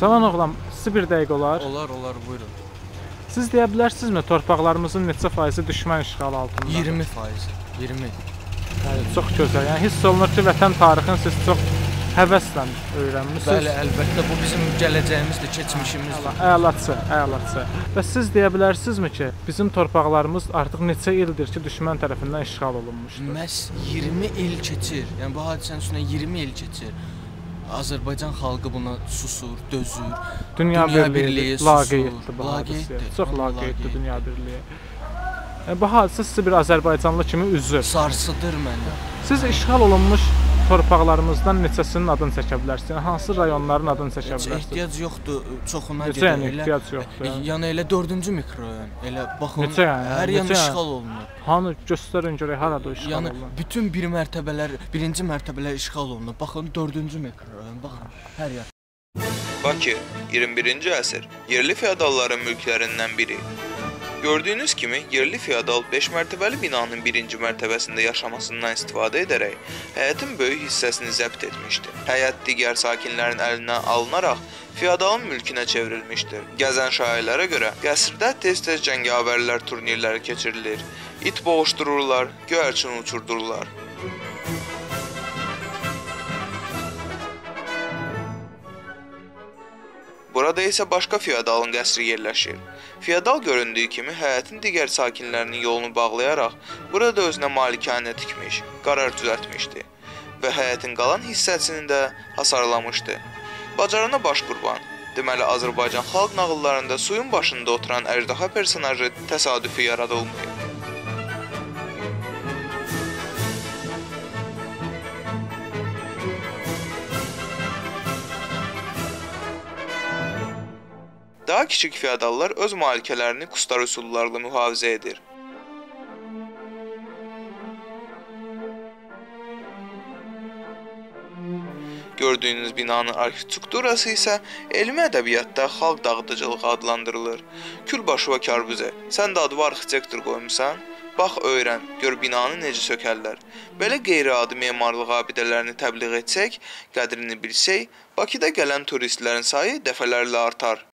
Cavan oğlan, sizə bir dəqiqə olar. Olar, olar, buyurun. Siz deyə bilərsinizmi torpaqlarımızın neçə faizi düşmən işğalı altında? 20 faizi. 20. Yəni çox gözəl. Yəni hiss olunur ki, vətən tarixini siz çox həvəslə öyrənmisiniz. Bəli, əlbəttə bu bizim gələcəyimizdir, keçmişimizdir. Əlaçı, əlaçı. Və siz deyə bilərsinizmi ki, bizim torpaqlarımız artıq neçə ildir ki, düşmən tərəfindən işğal olunmuşdur? Məs 20 il keçir. Yəni bu hadisənin üstünə 20 il keçir. Azərbaycan xalqı buna susur, dözür. Dünya, Dünya birliyi, birliyi laqeyddir bu laqeyddir, hadisə. Çox laqeyddir. dünya birliyi. E, Bu hadisə sizi bir Azərbaycanlı kimi üzür. Sarsıdır məni. Siz işğal olunmuş torpaqlarımızdan neçəsinin adını çəkə bilərsiniz? Yəni hansı rayonların adını çəkə Heç bilərsiniz? ehtiyac yoxdur çoxuna Necə gedə. yəni ehtiyac yoxdur? Yəni? Yəni elə 4-cü mikrorayon. Elə baxın, Neçə yəni? hər yan Neçə yəni? işğal olunur. Hanı göstərin görək harada o işğal Yəni olunur? bütün bir mərtəbələr, birinci mərtəbələr işğal olunur. Baxın 4-cü mikrorayon, baxın. Hər yer. Bakı 21-ci əsr yerli feodalların mülklərindən biri. Gördüyünüz kimi yerli feodal 5 mərtəbəli binanın 1-ci mərtəbəsində yaşamasından istifadə edərək həyətin böyük hissəsini zəbt etmişdi. Həyət digər sakinlərin əlindən alınaraq feodalın mülkünə çevrilmişdir. Gəzən şairlərə görə qəsrdə tez-tez cəngavərlər turnirləri keçirilir. İt boğuşdururlar, göyərçin uçurdururlar. Burada isə başqa feodalın qəsri yerləşir. Feodal göründüyü kimi həyətin digər sakinlərinin yolunu bağlayaraq burada özünə malikanə tikmiş, qarar düzəltmişdi və həyətin qalan hissəsini də hasarlamışdı. Bacarana baş qurban. Deməli Azərbaycan xalq nağıllarında suyun başında oturan əjdaha personajı təsadüfi yaradılmayıb. Daha kiçik feodallar öz malikələrini kustar üsullarla mühafizə edir. Gördüyünüz binanın arxitekturası isə elmi ədəbiyyatda xalq dağıdıcılığı adlandırılır. Külbaşı və Karbuzə, sən də adı arxitektor qoymusan? Bax öyrən, gör binanı necə sökərlər. Belə qeyri-adi memarlıq abidələrini təbliğ etsək, qədrini bilsək, Bakıda gələn turistlərin sayı dəfələrlə artar.